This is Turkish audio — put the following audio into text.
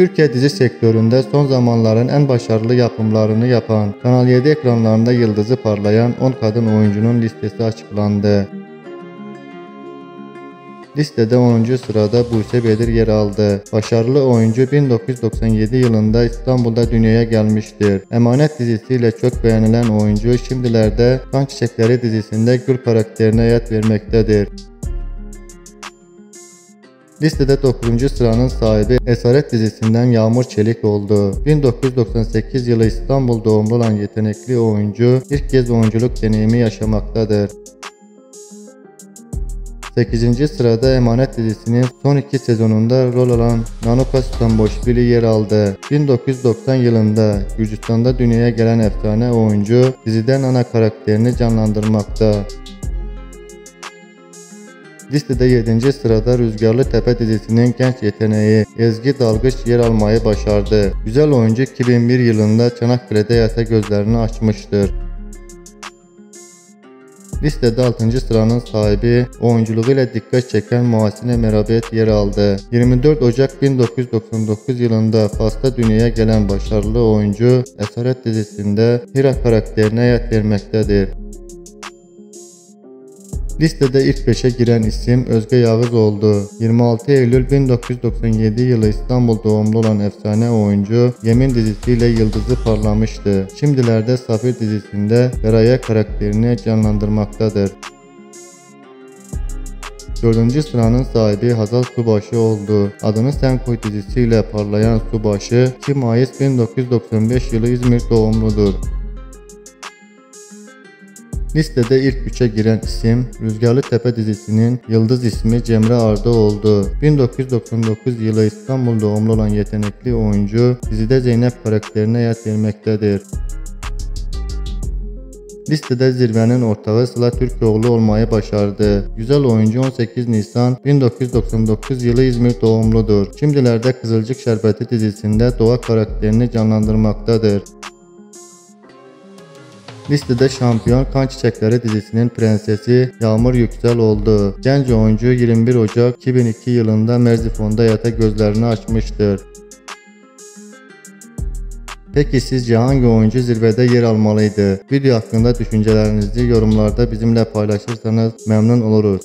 Türkiye dizi sektöründe son zamanların en başarılı yapımlarını yapan, Kanal 7 ekranlarında yıldızı parlayan 10 kadın oyuncunun listesi açıklandı. Listede 10. sırada Buse Bedir yer aldı. Başarılı oyuncu 1997 yılında İstanbul'da dünyaya gelmiştir. Emanet dizisiyle çok beğenilen oyuncu şimdilerde Kan Çiçekleri dizisinde Gül karakterine hayat vermektedir. Listede 9. sıranın sahibi Esaret dizisinden Yağmur Çelik oldu. 1998 yılı İstanbul doğumlu olan yetenekli oyuncu ilk kez oyunculuk deneyimi yaşamaktadır. 8. sırada Emanet dizisinin son iki sezonunda rol alan Nanuka Stamboşvili yer aldı. 1990 yılında Gürcistan'da dünyaya gelen efsane oyuncu diziden ana karakterini canlandırmakta. Listədə 7-ci sırada Rüzgarlı Təpə dizisinin gənc yeteneği Ezgi Dalğıç yer almayı başardı. Gözəl oyuncu 2001 yılında Çanakkale'də yata gözlərini açmışdır. Listədə 6-cı sıranın sahibi oyunculuğu ilə diqqət çəkən Muasinə Merabət yer aldı. 24 Ocaq 1999 yılında Fasda dünyaya gələn başarılı oyuncu Əsarət dizisində Hira karakterinə yət verməkdədir. Listede ilk 5'e giren isim Özge Yağız oldu. 26 Eylül 1997 yılı İstanbul doğumlu olan efsane oyuncu Yemin dizisiyle yıldızı parlamıştı. Şimdilerde Safir dizisinde Beraya karakterini canlandırmaktadır. 4. sıranın sahibi Hazal Subaşı oldu. Adını Sen Koy dizisiyle parlayan Subaşı 2 Mayıs 1995 yılı İzmir doğumludur. Listede ilk üçe giren isim Rüzgarlı Tepe dizisinin yıldız ismi Cemre Arda oldu. 1999 yılı İstanbul doğumlu olan yetenekli oyuncu dizide Zeynep karakterine yer vermektedir. Listede zirvenin ortağı Sıla Türkoğlu olmayı başardı. Güzel oyuncu 18 Nisan 1999 yılı İzmir doğumludur. Şimdilerde Kızılcık Şerbeti dizisinde Doğa karakterini canlandırmaktadır. Listede şampiyon Kan Çiçekleri dizisinin prensesi Yağmur Yüksel oldu. Genç oyuncu 21 Ocak 2002 yılında Merzifon'da yata gözlerini açmıştır. Peki sizce hangi oyuncu zirvede yer almalıydı? Video hakkında düşüncelerinizi yorumlarda bizimle paylaşırsanız memnun oluruz.